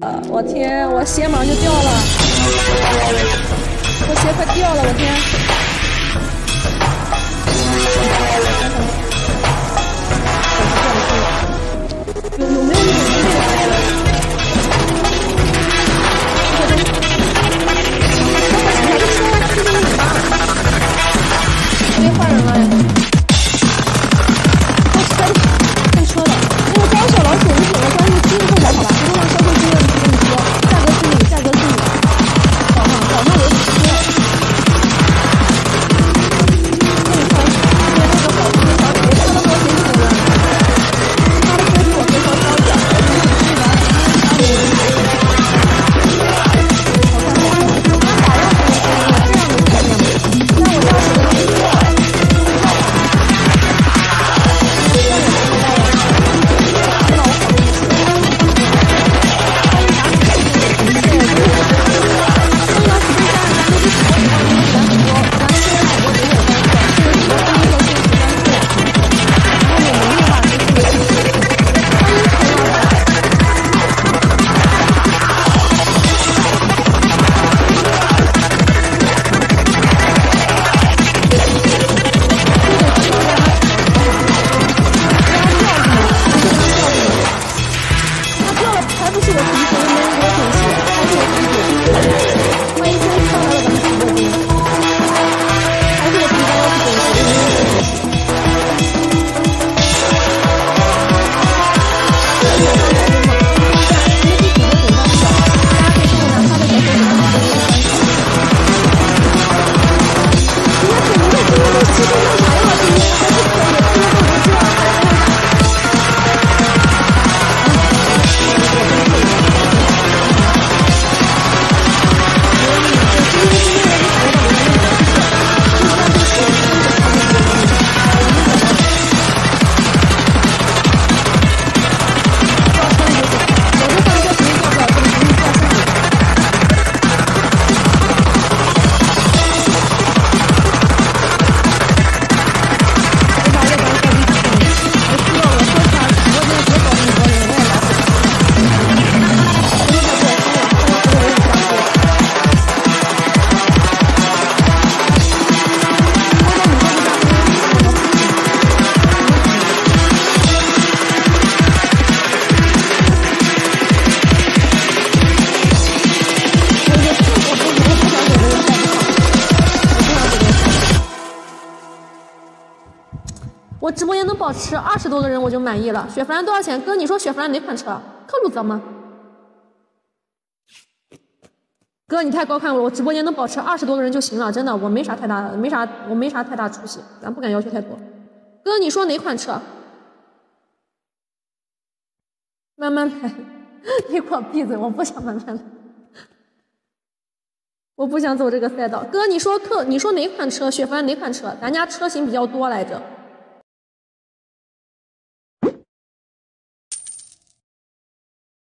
呃，我天，我鞋马上就掉了，我鞋快掉了，我天！我直播间能保持二十多个人，我就满意了。雪佛兰多少钱？哥，你说雪佛兰哪款车？克鲁泽吗？哥，你太高看我了。我直播间能保持二十多个人就行了，真的，我没啥太大，没啥，我没啥太大出息，咱不敢要求太多。哥，你说哪款车？慢慢来，你给我闭嘴！我不想慢慢来，我不想走这个赛道。哥，你说克，你说哪款车？雪佛兰哪款车？咱家车型比较多来着。